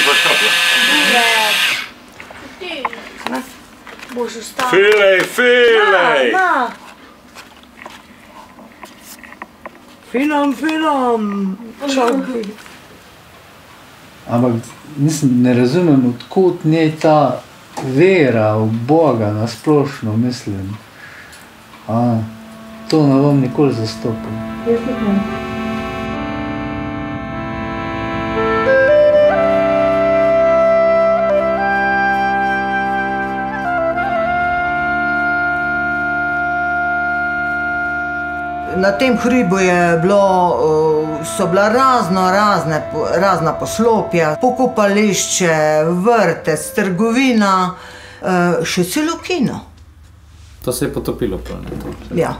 ti boš kapla. Boš ostal. Filej, filej! Ma. Filam, filam. Čakaj. Ampak mislim, ne razumem, odkud njej ta vera v Boga na splošno, mislim. A, to ne bom nikoli zastopil. Jaz tudi ne. Na tem hribu je bilo, so bila razno razne, razna poslopja, pokopališče, vrtec, trgovina, eh, še celo kino. To se je potopilo, pa ne. Ja.